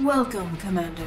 Welcome, Commander.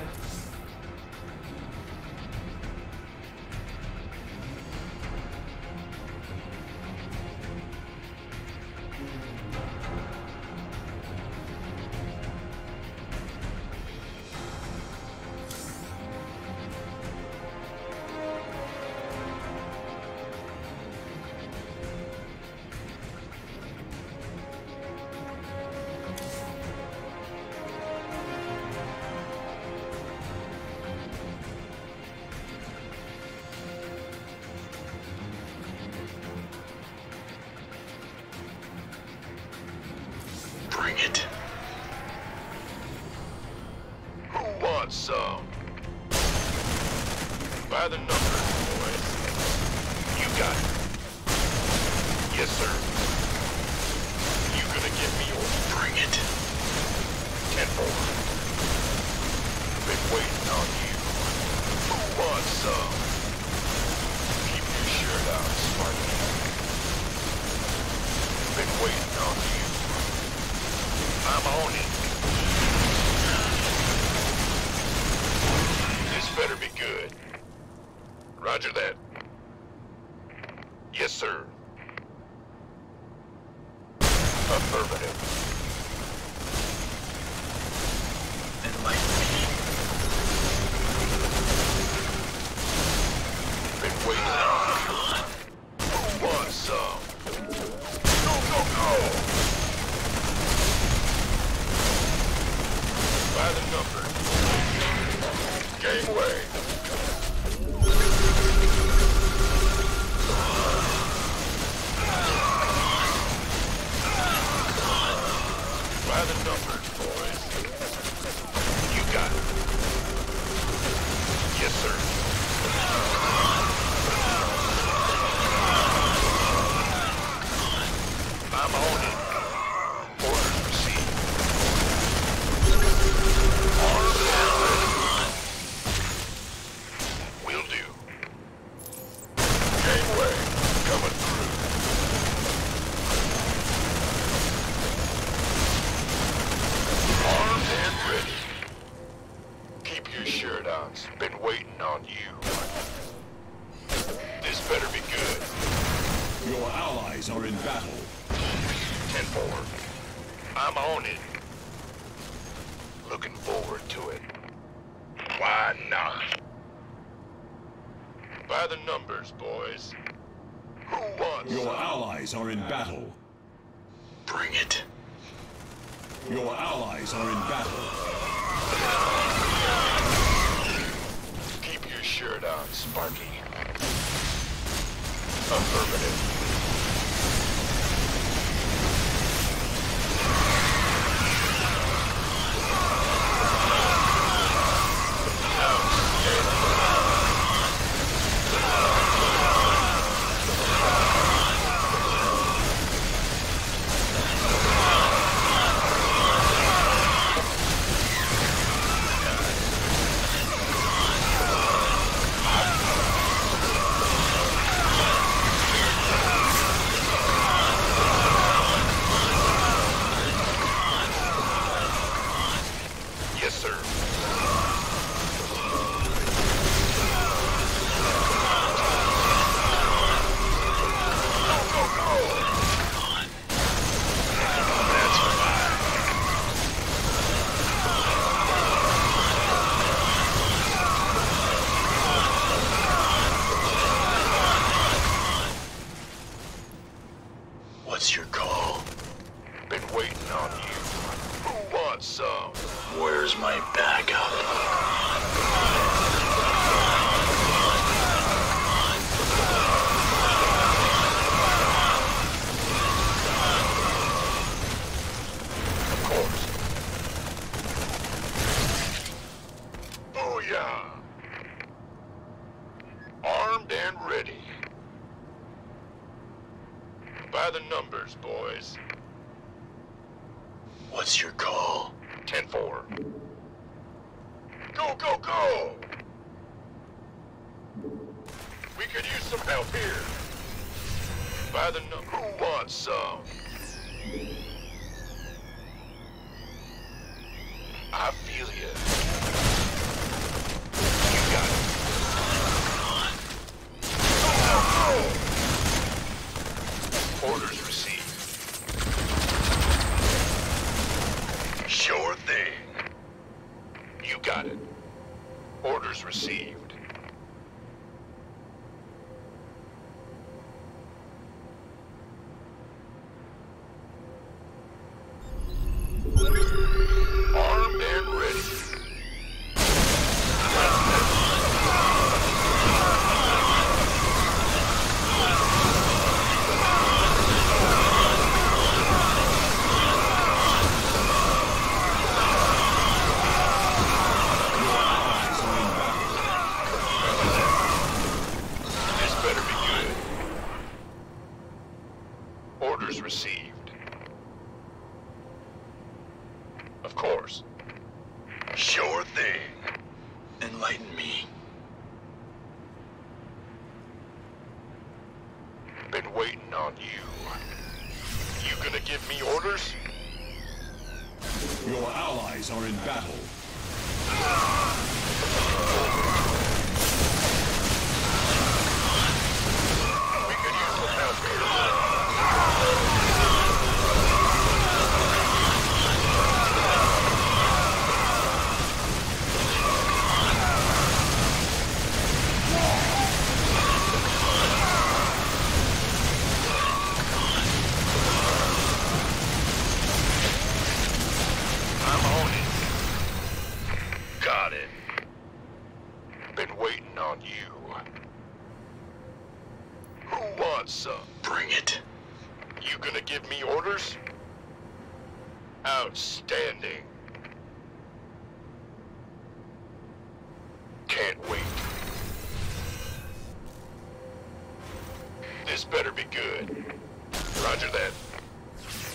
Your allies are in battle. 10-4. I'm on it. Looking forward to it. Why not? By the numbers, boys. Who wants? Your allies are in battle. Bring it. Your allies are in battle. Keep your shirt on, Sparky. Affirmative. What's your call? Been waiting on you. Who wants some? Where's my backup? Good. Roger that.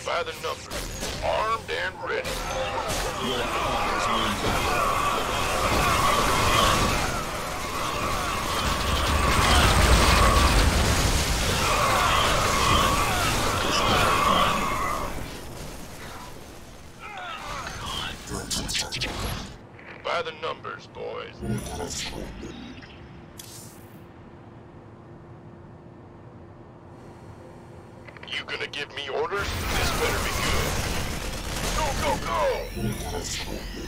By the numbers. Armed and ready. Your By the numbers, boys. Yeah.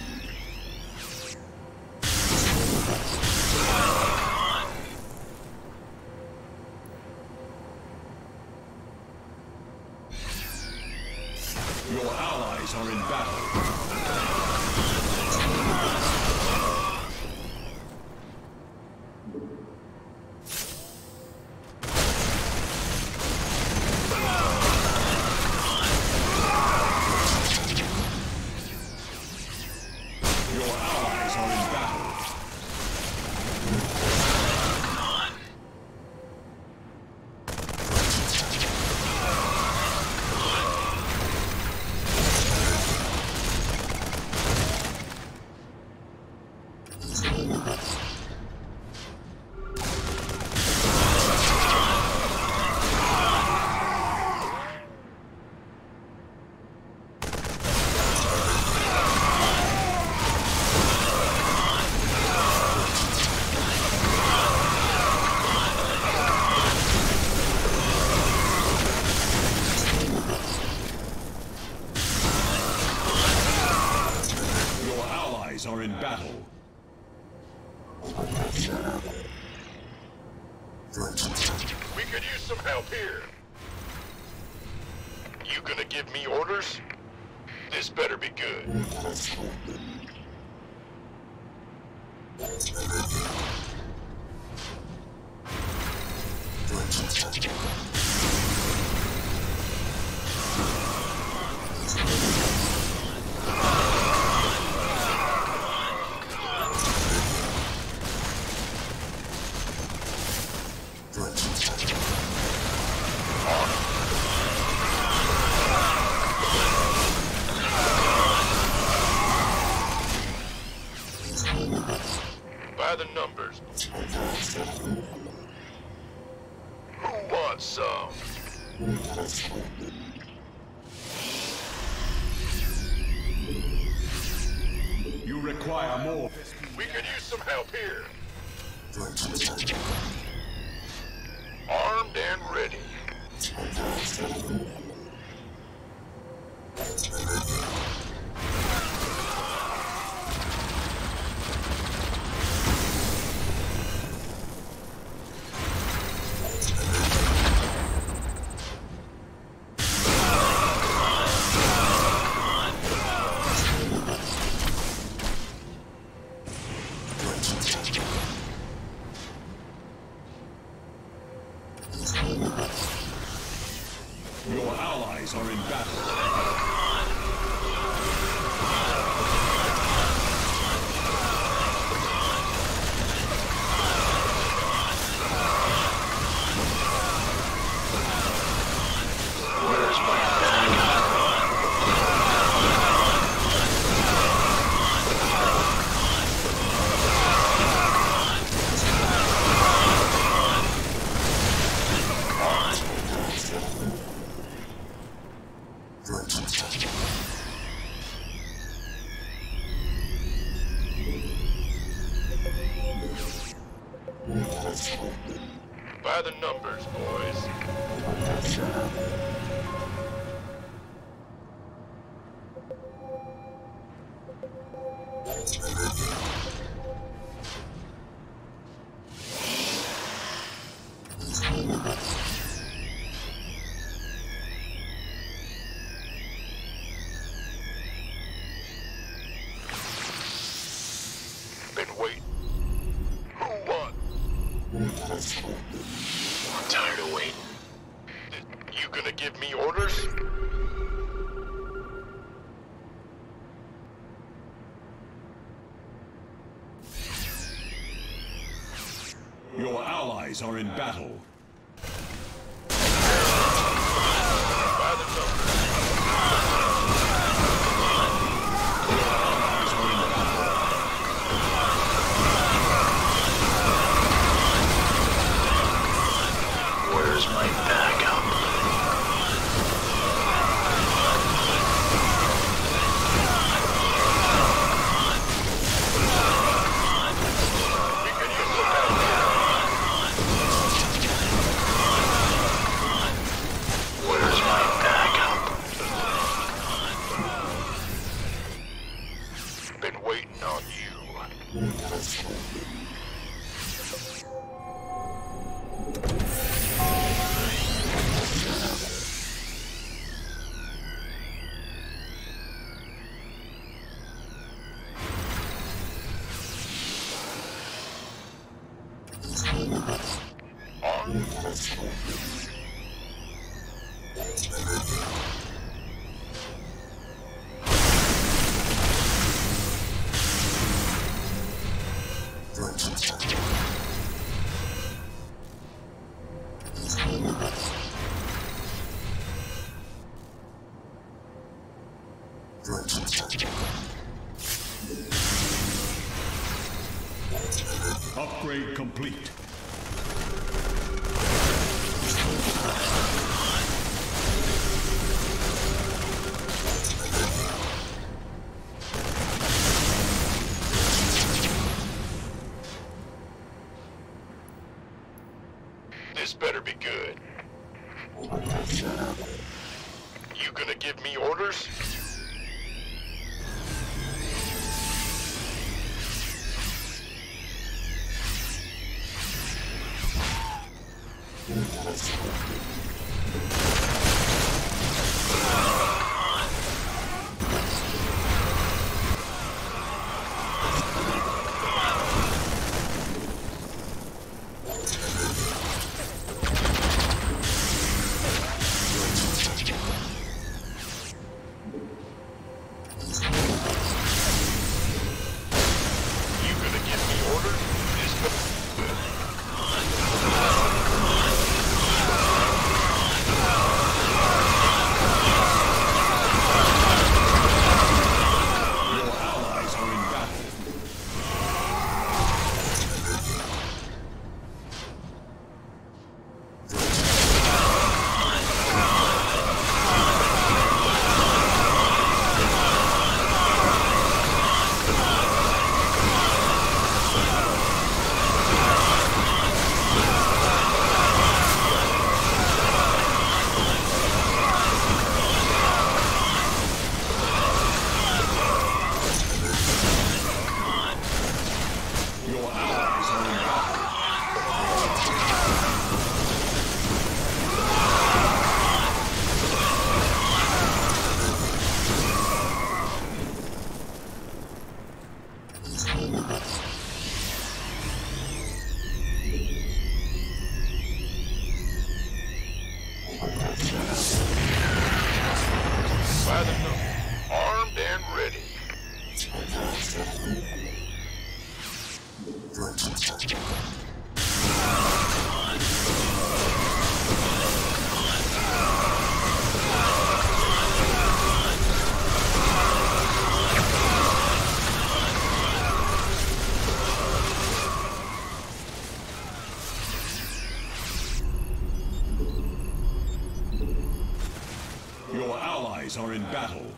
Allies are in battle. Upgrade allies are in battle.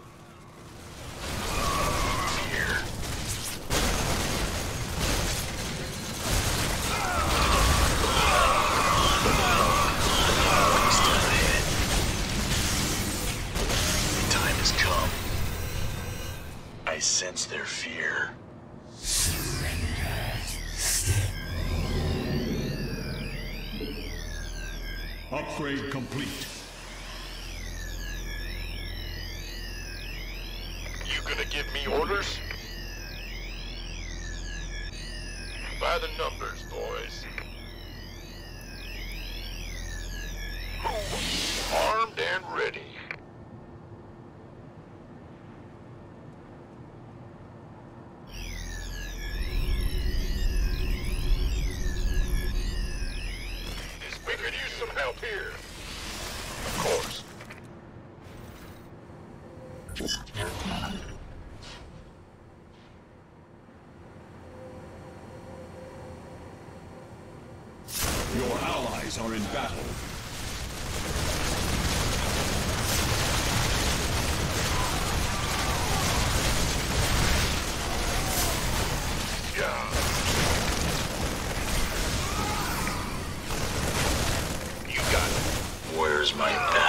allies are in battle. Yeah. You got it. Where's my pen?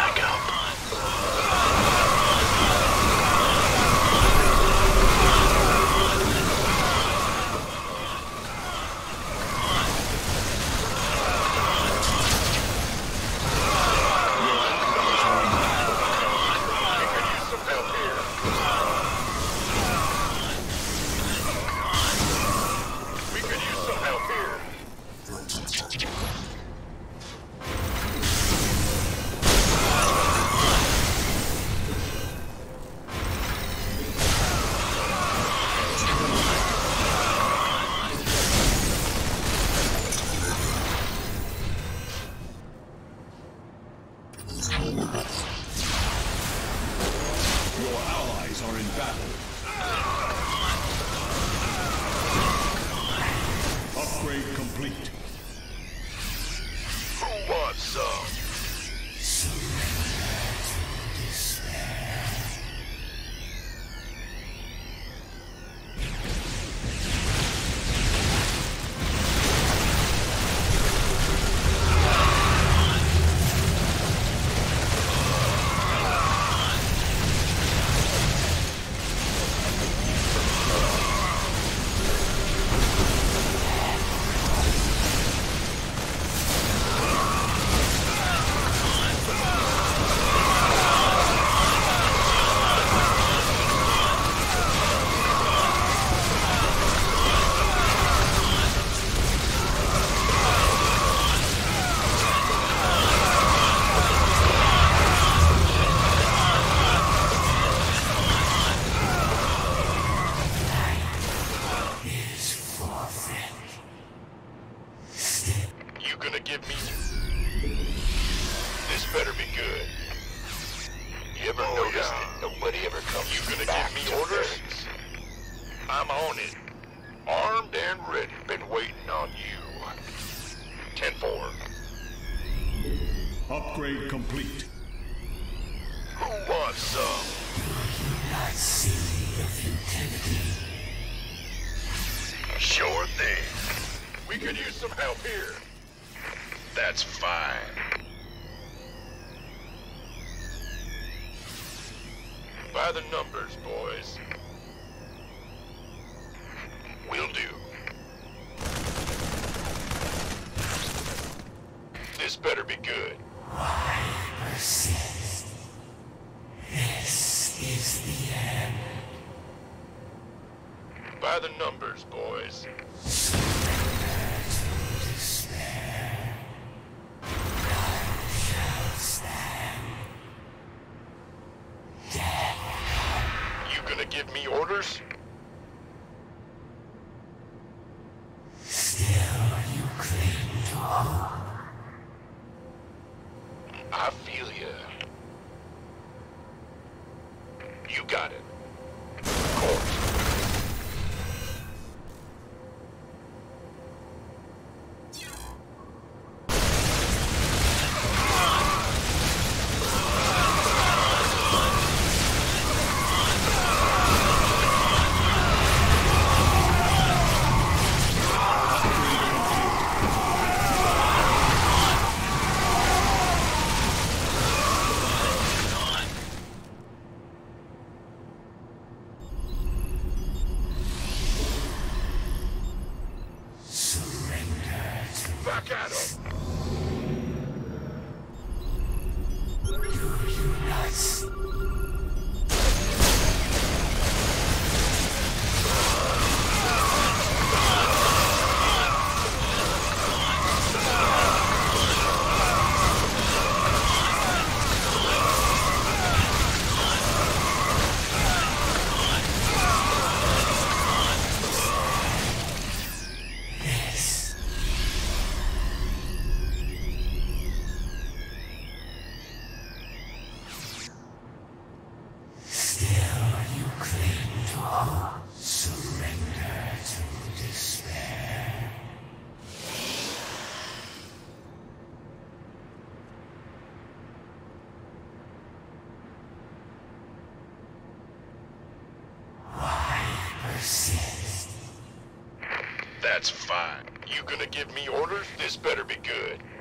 give me orders? Give me orders? This better be good.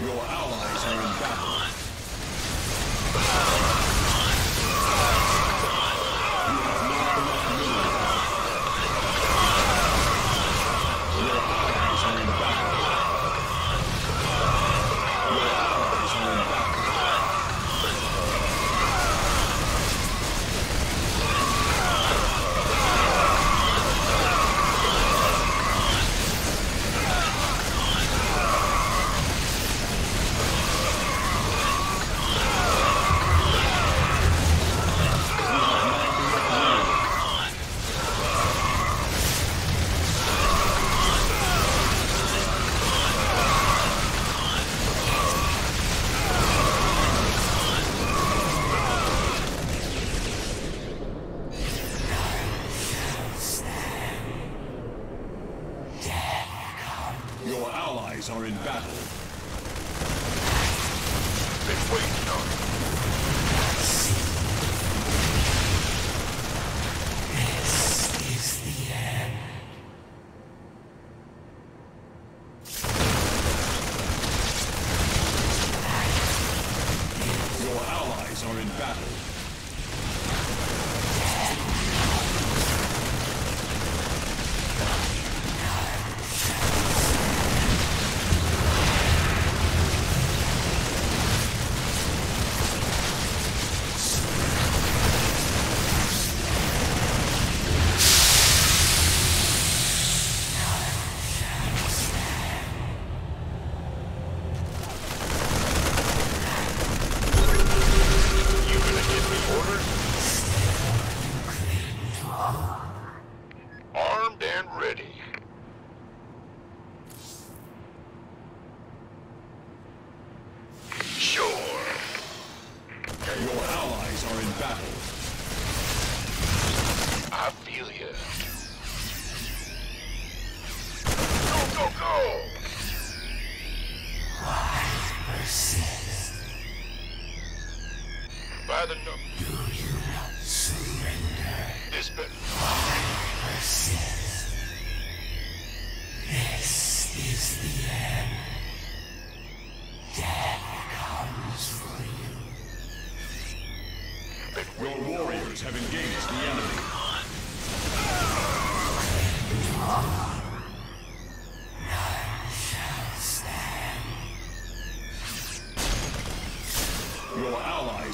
Your allies are in battle.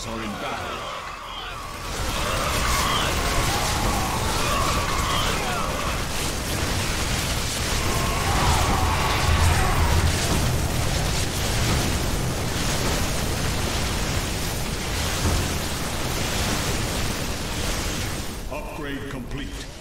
forces are in battle. Upgrade complete.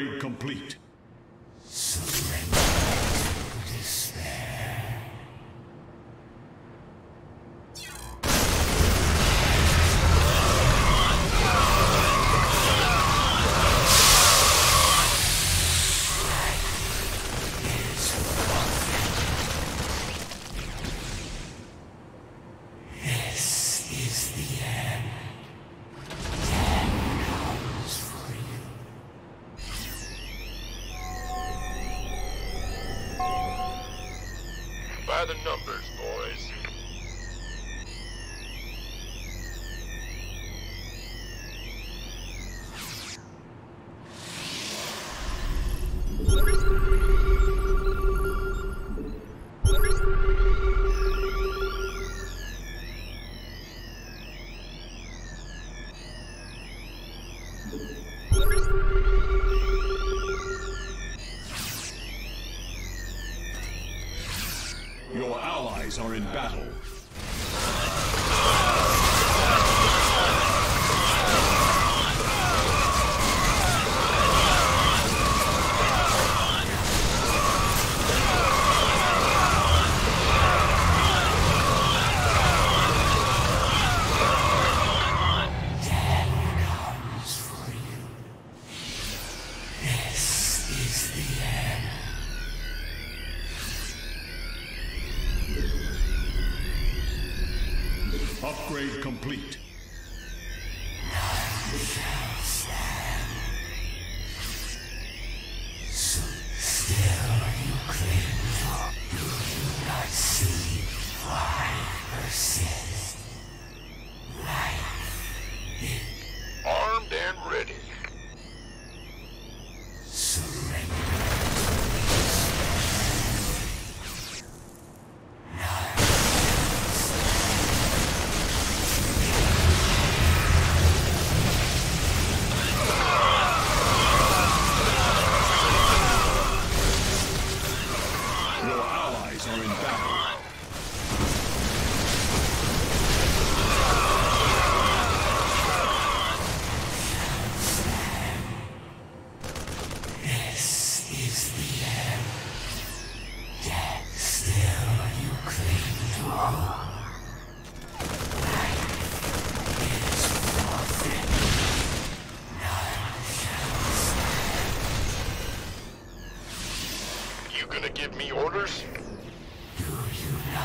Upgrade complete. are in battle.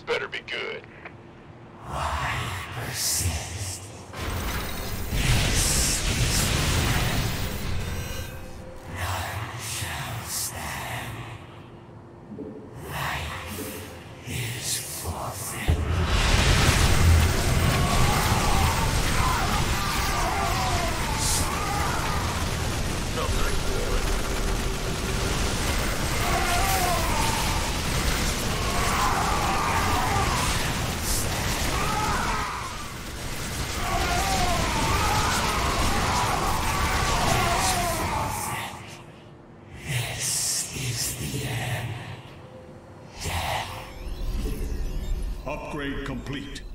better complete.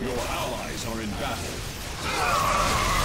Your allies are in battle.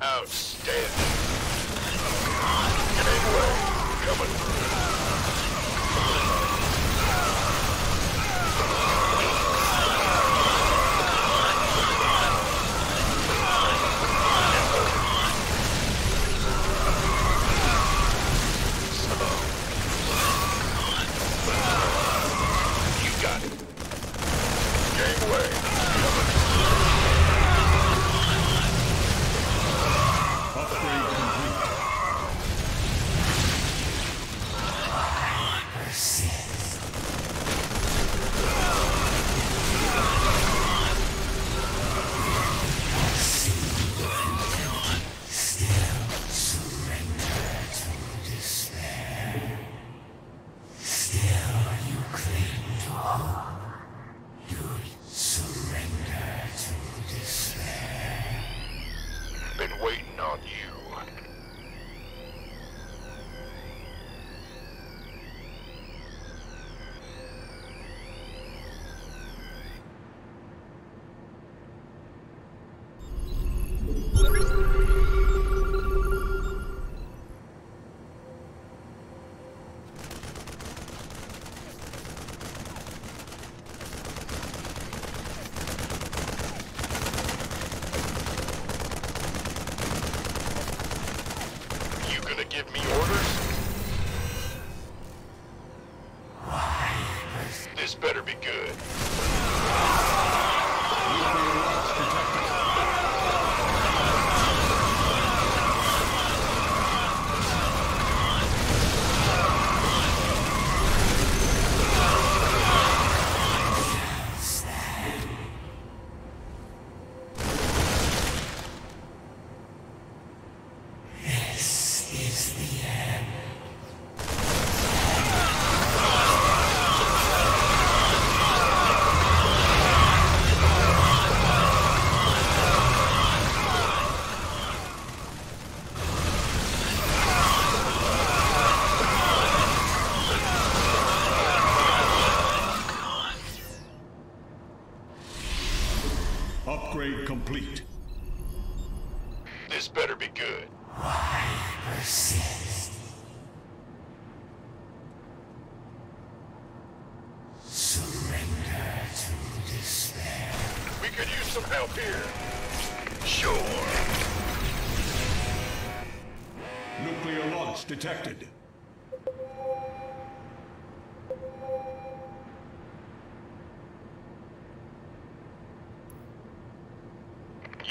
Outstanding. Oh, Gateway coming through. me orders?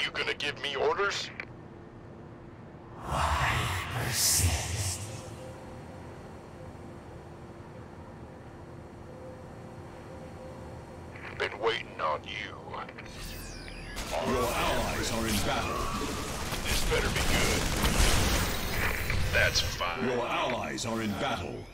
You gonna give me orders? Why persist? Been waiting on you. Your allies are in battle. This better be good. That's fine. Your allies are in battle.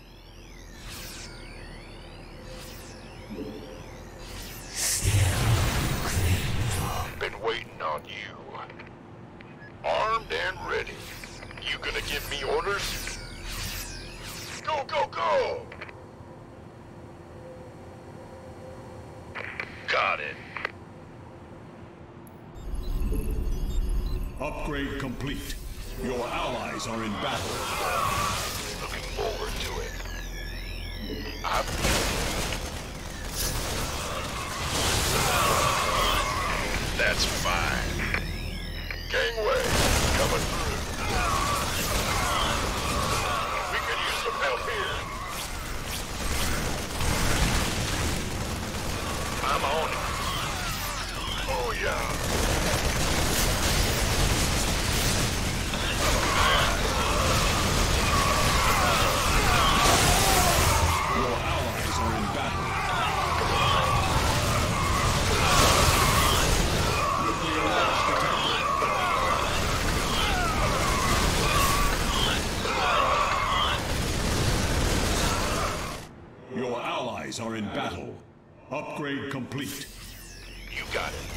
are in battle. Upgrade complete. You got it.